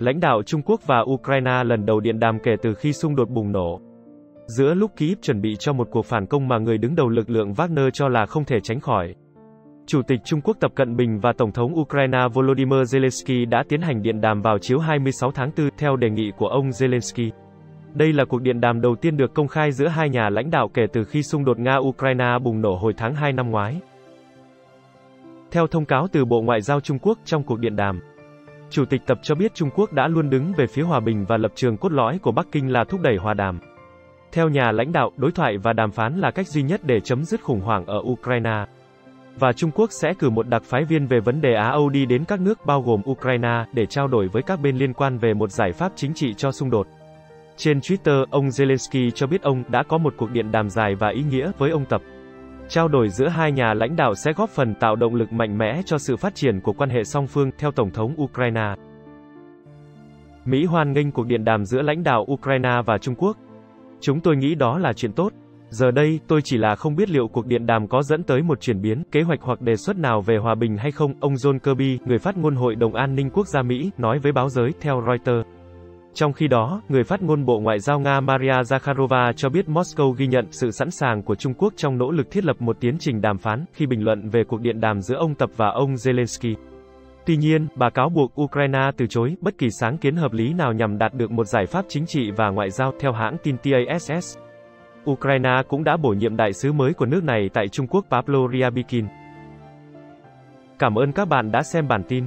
Lãnh đạo Trung Quốc và Ukraine lần đầu điện đàm kể từ khi xung đột bùng nổ. Giữa lúc Kyiv chuẩn bị cho một cuộc phản công mà người đứng đầu lực lượng Wagner cho là không thể tránh khỏi. Chủ tịch Trung Quốc Tập Cận Bình và Tổng thống Ukraine Volodymyr Zelensky đã tiến hành điện đàm vào chiếu 26 tháng 4 theo đề nghị của ông Zelensky. Đây là cuộc điện đàm đầu tiên được công khai giữa hai nhà lãnh đạo kể từ khi xung đột Nga-Ukraine bùng nổ hồi tháng 2 năm ngoái. Theo thông cáo từ Bộ Ngoại giao Trung Quốc trong cuộc điện đàm, Chủ tịch Tập cho biết Trung Quốc đã luôn đứng về phía hòa bình và lập trường cốt lõi của Bắc Kinh là thúc đẩy hòa đàm. Theo nhà lãnh đạo, đối thoại và đàm phán là cách duy nhất để chấm dứt khủng hoảng ở Ukraine. Và Trung Quốc sẽ cử một đặc phái viên về vấn đề Á-Âu đi đến các nước bao gồm Ukraine để trao đổi với các bên liên quan về một giải pháp chính trị cho xung đột. Trên Twitter, ông Zelensky cho biết ông đã có một cuộc điện đàm dài và ý nghĩa với ông Tập. Trao đổi giữa hai nhà lãnh đạo sẽ góp phần tạo động lực mạnh mẽ cho sự phát triển của quan hệ song phương, theo Tổng thống Ukraine. Mỹ hoan nghênh cuộc điện đàm giữa lãnh đạo Ukraine và Trung Quốc. Chúng tôi nghĩ đó là chuyện tốt. Giờ đây, tôi chỉ là không biết liệu cuộc điện đàm có dẫn tới một chuyển biến, kế hoạch hoặc đề xuất nào về hòa bình hay không, ông John Kirby, người phát ngôn Hội đồng An ninh Quốc gia Mỹ, nói với báo giới, theo Reuters. Trong khi đó, người phát ngôn Bộ Ngoại giao Nga Maria Zakharova cho biết Moscow ghi nhận sự sẵn sàng của Trung Quốc trong nỗ lực thiết lập một tiến trình đàm phán, khi bình luận về cuộc điện đàm giữa ông Tập và ông Zelensky. Tuy nhiên, bà cáo buộc Ukraine từ chối bất kỳ sáng kiến hợp lý nào nhằm đạt được một giải pháp chính trị và ngoại giao, theo hãng tin TASS. Ukraine cũng đã bổ nhiệm đại sứ mới của nước này tại Trung Quốc Pavlo Ryabikin. Cảm ơn các bạn đã xem bản tin.